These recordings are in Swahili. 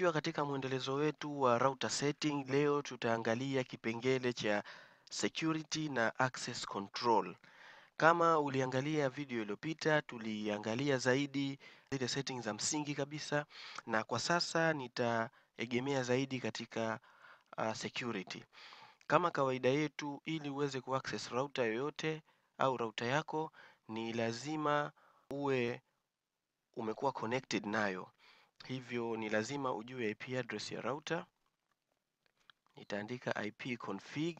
Tukiwa katika mwendelezo wetu wa router setting, leo tutaangalia kipengele cha security na access control. Kama uliangalia video iliyopita, tuliangalia zaidi zile settings za msingi kabisa, na kwa sasa nitaegemea zaidi katika uh, security. Kama kawaida yetu, ili uweze kuaccess router yoyote au router yako, ni lazima uwe umekuwa connected nayo. Hivyo ni lazima ujue IP address ya router. Nitaandika IP config,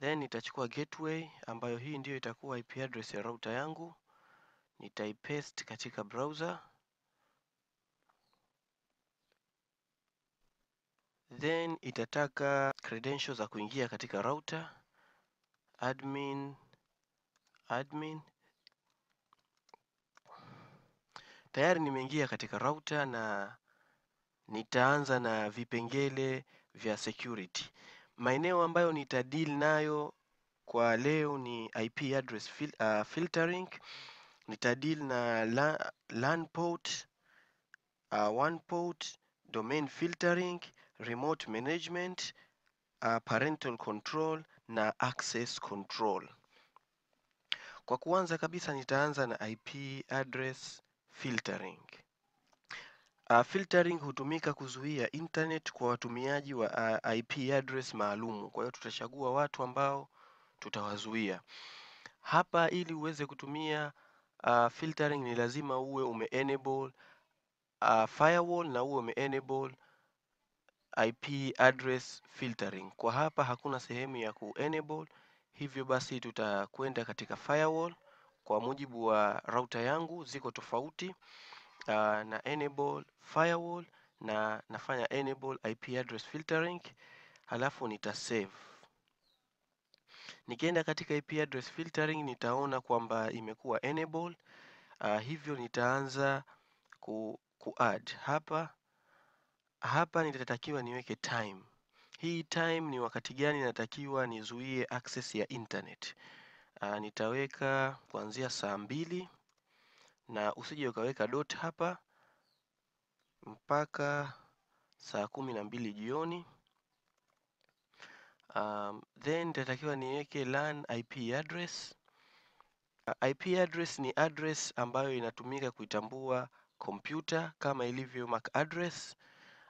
then nitachukua gateway ambayo hii ndiyo itakuwa IP address ya router yangu. Nitaipaste katika browser, then itataka credentials za kuingia katika router, admin admin. Tayari nimeingia katika router na nitaanza na vipengele vya security. Maeneo ambayo nitadeal nayo kwa leo ni IP address fil uh, filtering. Nitadeal na la LAN port, uh, one port, domain filtering, remote management, uh, parental control na access control. Kwa kuanza kabisa nitaanza na IP address filtering. Uh, filtering hutumika kuzuia internet kwa watumiaji wa uh, IP address maalumu. Kwa hiyo tutachagua watu ambao tutawazuia. Hapa ili uweze kutumia uh, filtering ni lazima uwe ume enable uh, firewall na uwe ume enable IP address filtering. Kwa hapa hakuna sehemu ya ku enable, hivyo basi tutakwenda katika firewall. Kwa mujibu wa router yangu ziko tofauti uh, na enable firewall na nafanya enable IP address filtering, halafu nita save. Nikienda katika IP address filtering nitaona kwamba imekuwa enable. Uh, hivyo nitaanza ku, ku add hapa hapa nitatakiwa niweke time. Hii time ni wakati gani natakiwa nizuie access ya internet. Uh, nitaweka kuanzia saa mbili na usije ukaweka dot hapa mpaka saa kumi na mbili jioni. Um, then nitatakiwa niweke LAN IP address. Uh, IP address ni address ambayo inatumika kuitambua kompyuta kama ilivyo MAC address,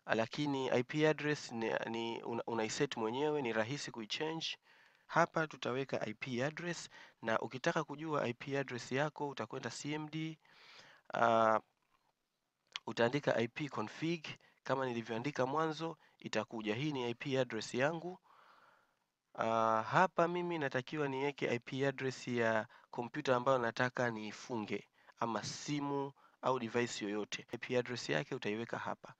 lakini IP address ni, ni una, unaiset mwenyewe, ni rahisi kuichange. Hapa tutaweka IP address na ukitaka kujua IP address yako utakwenda CMD, uh, utaandika IP config kama nilivyoandika mwanzo, itakuja. Hii ni IP address yangu. Uh, hapa mimi natakiwa niweke IP address ya kompyuta ambayo nataka niifunge ama simu au device yoyote. IP address yake utaiweka hapa.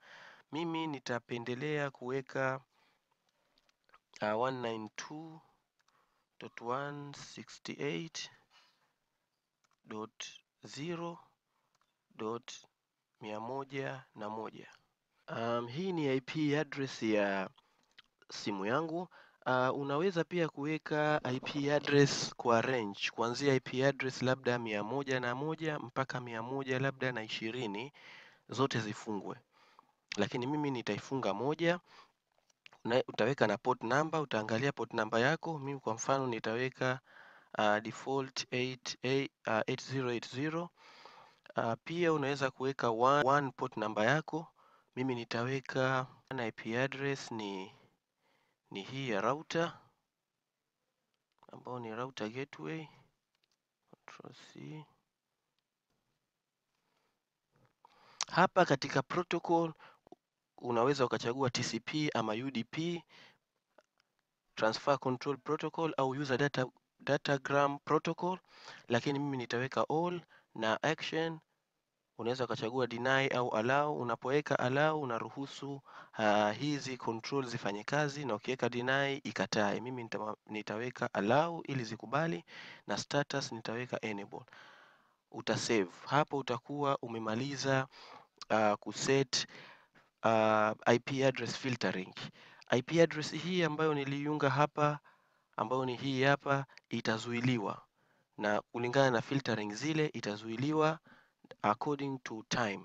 Mimi nitapendelea kuweka uh, 192.168.0.101. Um, hii ni IP address ya simu yangu. Uh, unaweza pia kuweka IP address kwa range kuanzia IP address labda mia moja na moja mpaka mia moja labda na ishirini zote zifungwe, lakini mimi nitaifunga moja na utaweka na port number, utaangalia port number yako. Mimi kwa mfano nitaweka uh, default 8, uh, 8080. Uh, pia unaweza kuweka one, one port number yako. Mimi nitaweka na IP address ni ni hii ya router ambayo ni router gateway. Control C. Hapa katika protocol unaweza ukachagua TCP ama UDP, transfer control protocol au user data datagram protocol, lakini mimi nitaweka all na action. Unaweza ukachagua deny au allow. Unapoweka allow unaruhusu uh, hizi control zifanye kazi, na ukiweka deny ikatae. Mimi nita, nitaweka allow ili zikubali, na status nitaweka enable. Utasave hapo, utakuwa umemaliza uh, kuset uh, IP address filtering. IP address hii ambayo niliiunga hapa ambayo ni hii hapa itazuiliwa na kulingana na filtering zile itazuiliwa according to time.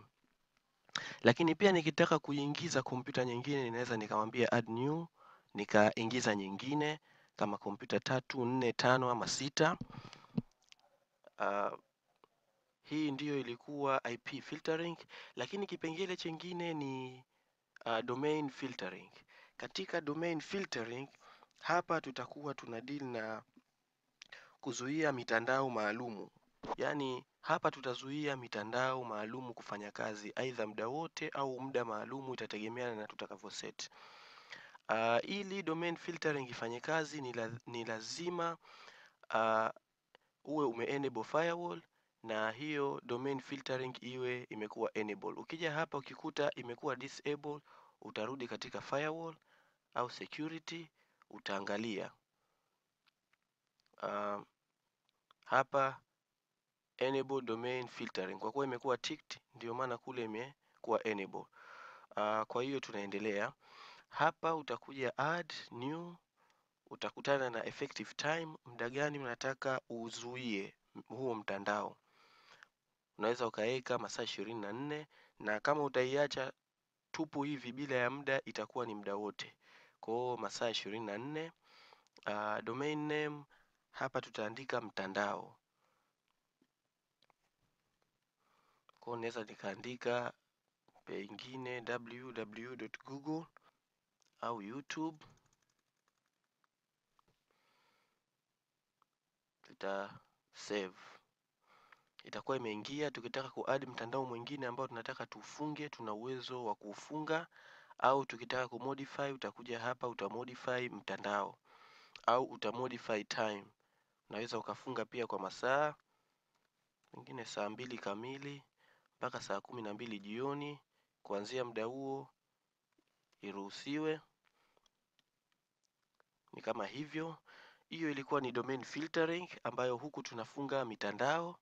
lakini pia nikitaka kuingiza kompyuta nyingine ninaweza nikamwambia add new, nikaingiza nyingine kama kompyuta tatu, nne, tano ama sita. Uh, hii ndiyo ilikuwa IP filtering, lakini kipengele chengine ni uh, domain filtering. Katika domain filtering hapa tutakuwa tuna deal na kuzuia mitandao maalumu, yaani hapa tutazuia mitandao maalumu kufanya kazi aidha muda wote au muda maalumu, itategemeana na tutakavyo set. Uh, ili domain filtering ifanye kazi ni, la, ni lazima uh, uwe ume enable firewall na hiyo domain filtering iwe imekuwa enable. Ukija hapa ukikuta imekuwa disable, utarudi katika firewall au security, utaangalia uh, hapa enable domain filtering kwa kuwa imekuwa ticked, ndio maana kule imekuwa enable. Uh, kwa hiyo tunaendelea hapa, utakuja add new, utakutana na effective time, muda gani unataka uzuie huo mtandao. Unaweza ukaweka masaa ishirini na nne na kama utaiacha tupu hivi bila ya muda itakuwa ni muda wote. Kwa hiyo masaa ishirini na nne. Uh, domain name hapa tutaandika mtandao. Kwa hiyo naweza nikaandika pengine www.google au YouTube, tuta save itakuwa imeingia. Tukitaka kuadd mtandao mwingine ambao tunataka tufunge, tuna uwezo wa kuufunga, au tukitaka kumodify, utakuja hapa utamodify mtandao au utamodify time. Unaweza ukafunga pia kwa masaa mengine, saa mbili kamili mpaka saa kumi na mbili jioni. Kuanzia muda huo iruhusiwe, ni kama hivyo. Hiyo ilikuwa ni domain filtering ambayo huku tunafunga mitandao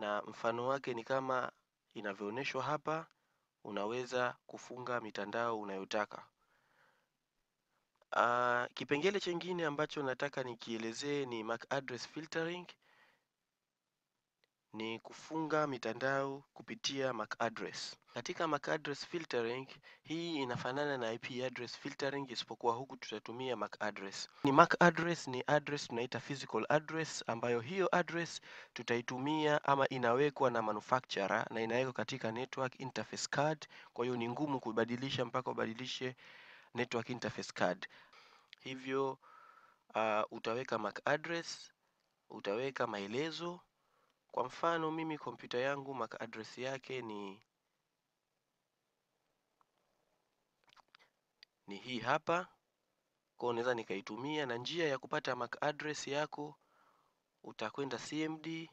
na mfano wake ni kama inavyoonyeshwa hapa. Unaweza kufunga mitandao unayotaka. Uh, kipengele chengine ambacho nataka nikielezee ni MAC address filtering, ni kufunga mitandao kupitia MAC address. Katika MAC address filtering hii inafanana na IP address filtering, isipokuwa huku tutatumia MAC address. Ni MAC address ni address tunaita physical address, ambayo hiyo address tutaitumia ama inawekwa na manufacturer na inawekwa katika network interface card. Kwa hiyo ni ngumu kubadilisha mpaka ubadilishe network interface card. Hivyo uh, utaweka MAC address, utaweka maelezo. Kwa mfano mimi kompyuta yangu MAC address yake ni ni hii hapa, kwa unaweza naweza nikaitumia. Na njia ya kupata MAC address yako utakwenda CMD,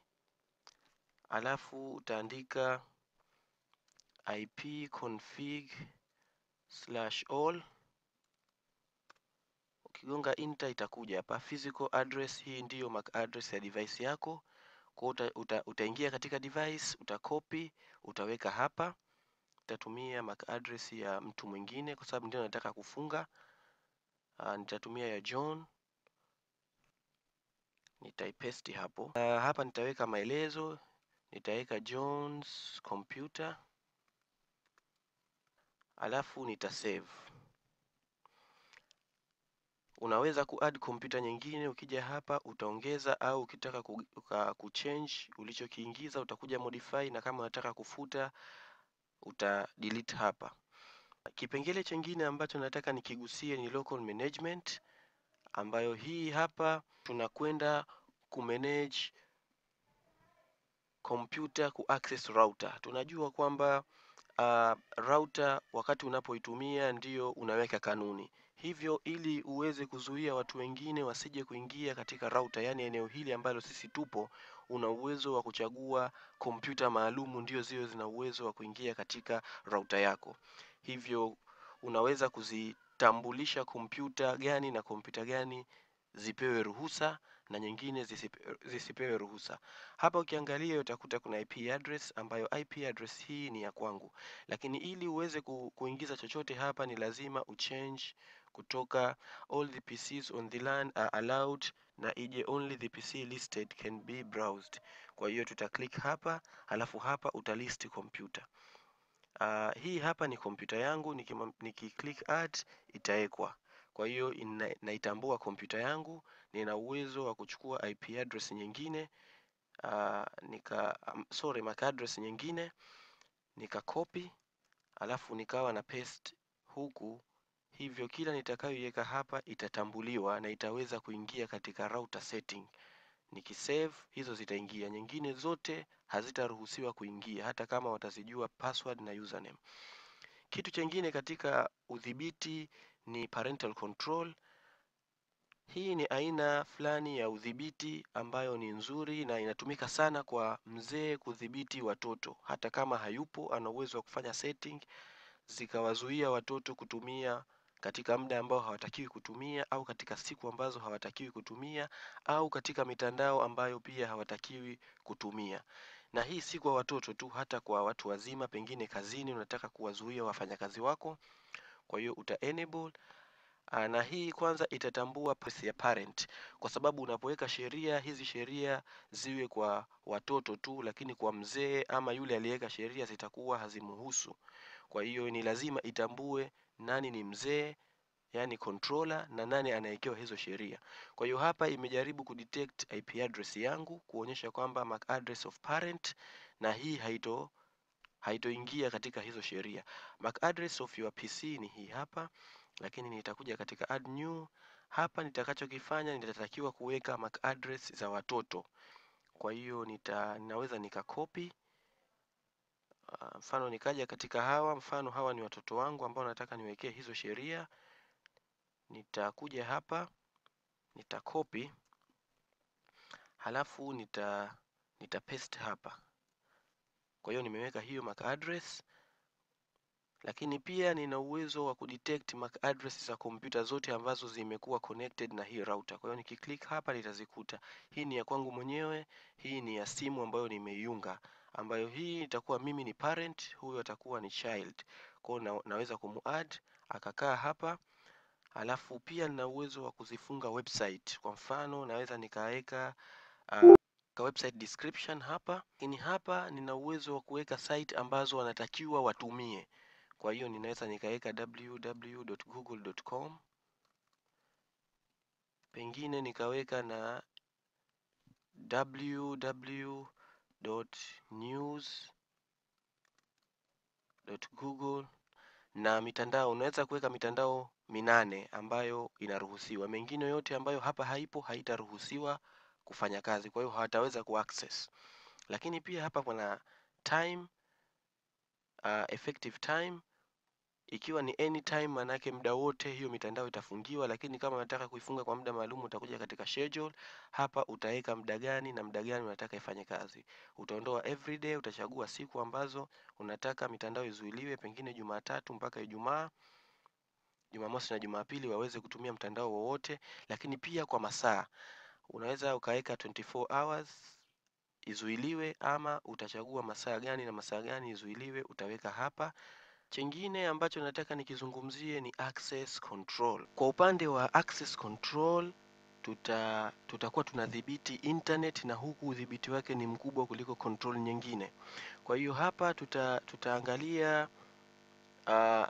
alafu utaandika ipconfig slash all Ukigonga enter itakuja hapa physical address. Hii ndiyo MAC address ya device yako. Kwa uta, uta, utaingia katika device, utakopi, utaweka hapa. Nitatumia MAC address ya mtu mwingine kwa sababu ndio nataka kufunga. Uh, nitatumia ya John, nitaipaste hapo. Uh, hapa nitaweka maelezo, nitaweka John's computer, alafu nitasave. Unaweza kuadd kompyuta nyingine, ukija hapa utaongeza, au ukitaka ku, kuchange ulichokiingiza utakuja modify, na kama unataka kufuta uta delete hapa. Kipengele chengine ambacho nataka nikigusie ni local management, ambayo hii hapa tunakwenda kumanage kompyuta ku access router. Tunajua kwamba uh, router wakati unapoitumia ndio unaweka kanuni hivyo ili uweze kuzuia watu wengine wasije kuingia katika router, yani eneo hili ambalo sisi tupo, una uwezo wa kuchagua kompyuta maalumu ndio ziwe zina uwezo wa kuingia katika router yako. Hivyo unaweza kuzitambulisha kompyuta gani na kompyuta gani zipewe ruhusa na nyingine zisipewe, zisipewe ruhusa. Hapa ukiangalia utakuta kuna IP address ambayo IP address hii ni ya kwangu, lakini ili uweze kuingiza chochote hapa ni lazima uchange kutoka all the PCs on the LAN are allowed na ije only the PC listed can be browsed. Kwa hiyo tuta click hapa, halafu hapa utalist computer. Uh, hii hapa ni kompyuta yangu, niki click add itawekwa. Kwa hiyo naitambua kompyuta yangu, nina uwezo wa kuchukua IP address nyingine uh, nika um, sorry MAC address nyingine nika copy alafu nikawa na paste huku, hivyo kila nitakayoiweka hapa itatambuliwa na itaweza kuingia katika router setting. Nikisave hizo zitaingia, nyingine zote hazitaruhusiwa kuingia hata kama watazijua password na username. Kitu chengine katika udhibiti ni parental control. Hii ni aina fulani ya udhibiti ambayo ni nzuri na inatumika sana kwa mzee kudhibiti watoto. Hata kama hayupo, ana uwezo wa kufanya setting zikawazuia watoto kutumia katika muda ambao hawatakiwi kutumia au katika siku ambazo hawatakiwi kutumia au katika mitandao ambayo pia hawatakiwi kutumia. Na hii si kwa watoto tu, hata kwa watu wazima, pengine kazini unataka kuwazuia wafanyakazi wako, kwa hiyo uta enable na hii kwanza itatambua place ya parent, kwa sababu unapoweka sheria hizi sheria ziwe kwa watoto tu, lakini kwa mzee ama yule aliyeweka sheria zitakuwa hazimuhusu. Kwa hiyo ni lazima itambue nani ni mzee, yani controller na nani anawekewa hizo sheria. Kwa hiyo hapa imejaribu kudetect IP address yangu kuonyesha kwamba MAC address of parent, na hii haito haitoingia katika hizo sheria. MAC address of your PC ni hii hapa, lakini nitakuja katika add new. Hapa nitakachokifanya nitatakiwa kuweka MAC address za watoto. Kwa hiyo nita, ninaweza nikakopi mfano nikaja katika hawa, mfano hawa ni watoto wangu ambao nataka niwekee hizo sheria. Nitakuja hapa nitakopi, halafu nita nita paste hapa. Kwa hiyo nimeweka hiyo MAC address lakini pia nina uwezo wa kudetect MAC address za kompyuta zote ambazo zimekuwa connected na hii router. Kwa hiyo nikiklik hapa nitazikuta. Hii ni ya kwangu mwenyewe, hii ni ya simu ambayo nimeiunga, ambayo hii itakuwa mimi ni parent, huyo atakuwa ni child. Kwa na, naweza kumuadd akakaa hapa, alafu pia nina uwezo wa kuzifunga website. Kwa mfano naweza nikaweka uh, ka website description hapa, lakini hapa nina uwezo wa kuweka site ambazo wanatakiwa watumie. Kwa hiyo ninaweza nikaweka www.google.com, pengine nikaweka na www.news.google na mitandao. Unaweza kuweka mitandao minane ambayo inaruhusiwa, mengine yote ambayo hapa haipo haitaruhusiwa kufanya kazi, kwa hiyo hawataweza kuaccess. Lakini pia hapa kuna time, uh, effective time ikiwa ni anytime, manake muda wote hiyo mitandao itafungiwa, lakini kama unataka kuifunga kwa muda maalum utakuja katika schedule. Hapa utaweka muda gani na muda gani unataka ifanye kazi. Utaondoa everyday, utachagua siku ambazo unataka mitandao izuiliwe, pengine Jumatatu mpaka Ijumaa, Jumamosi na Jumapili waweze kutumia mtandao wowote. Lakini pia kwa masaa unaweza ukaweka 24 hours izuiliwe, ama utachagua masaa gani na masaa gani izuiliwe, utaweka hapa. Chengine ambacho nataka nikizungumzie ni access control. Kwa upande wa access control tuta tutakuwa tunadhibiti internet na huku udhibiti wake ni mkubwa kuliko control nyingine. Kwa hiyo hapa tuta, tutaangalia uh,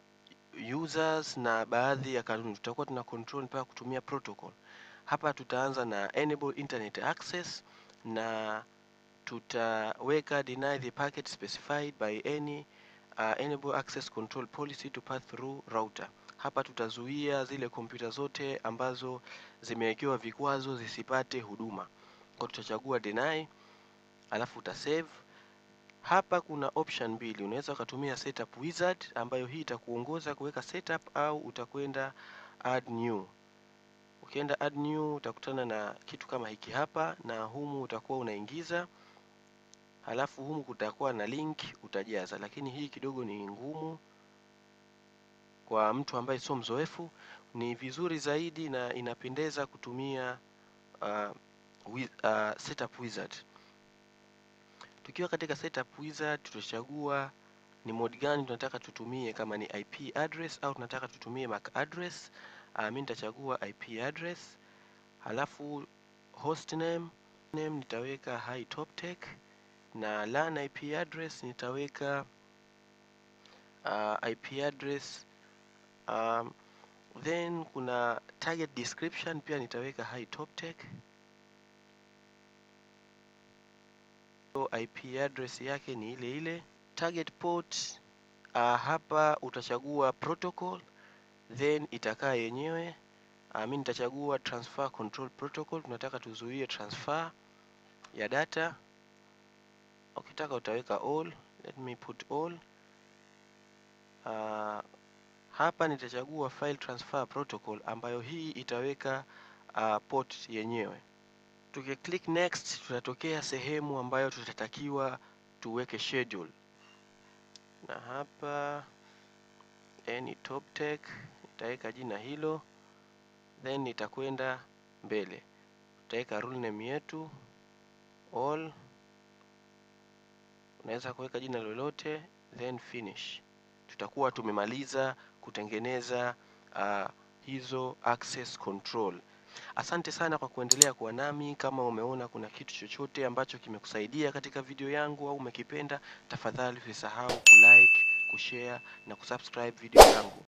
users na baadhi ya kanuni. Tutakuwa tuna control mpaka kutumia protocol. Hapa tutaanza na enable internet access na tutaweka deny the packet specified by any uh, enable access control policy to pass through router. Hapa tutazuia zile kompyuta zote ambazo zimewekewa vikwazo zisipate huduma. Kwa tutachagua deny, alafu uta save. Hapa kuna option mbili, unaweza ukatumia setup wizard ambayo hii itakuongoza kuweka setup au utakwenda add new. Ukienda add new utakutana na kitu kama hiki hapa, na humu utakuwa unaingiza halafu humu kutakuwa na link utajaza, lakini hii kidogo ni ngumu kwa mtu ambaye sio mzoefu. Ni vizuri zaidi na inapendeza kutumia uh, with, uh, setup wizard. Tukiwa katika setup wizard, tutachagua ni mode gani tunataka tutumie, kama ni IP address au tunataka tutumie MAC address. Uh, mimi nitachagua IP address, halafu host name, name nitaweka high top toptech na LAN IP address nitaweka uh, IP address um, then kuna target description pia nitaweka high top tech. So IP address yake ni ile ile. Target port uh, hapa utachagua protocol then itakaa yenyewe. Uh, mimi nitachagua transfer control protocol. Tunataka tuzuie transfer ya data ukitaka utaweka all let me put all. Uh, hapa nitachagua file transfer protocol ambayo hii itaweka uh, port yenyewe. Tukiclick next tutatokea sehemu ambayo tutatakiwa tuweke schedule. Na hapa any top tech nitaweka jina hilo then nitakwenda mbele. Tutaweka rule name yetu all unaweza kuweka jina lolote then finish. Tutakuwa tumemaliza kutengeneza uh, hizo access control. Asante sana kwa kuendelea kuwa nami. Kama umeona kuna kitu chochote ambacho kimekusaidia katika video yangu au umekipenda tafadhali usisahau kulike kushare na kusubscribe video yangu